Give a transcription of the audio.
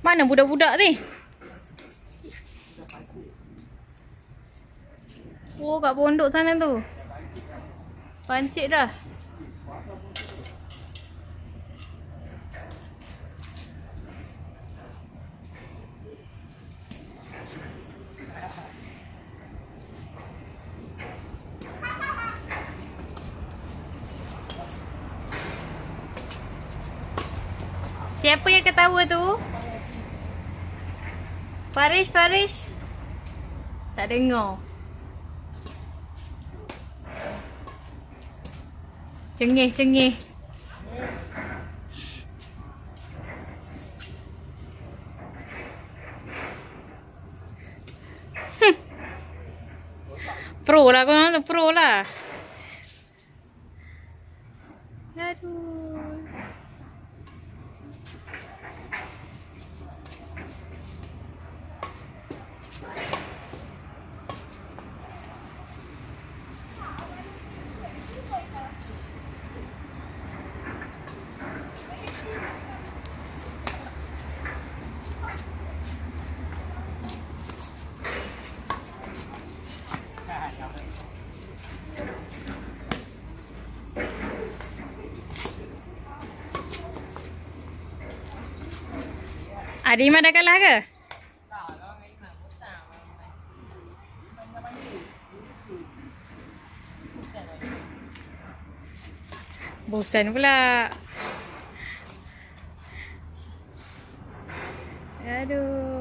Mana budak-budak ni? Oh, kat pondok sana tu. Pancit dah. Siapa yang ketawa tu? Farish, Farish. Tak dengar. Cengih, cengih. Hmm. Pro lah korang tu, pro lah. Aduh. Adik Iman dah kalah ke? Bosan pula. Aduh.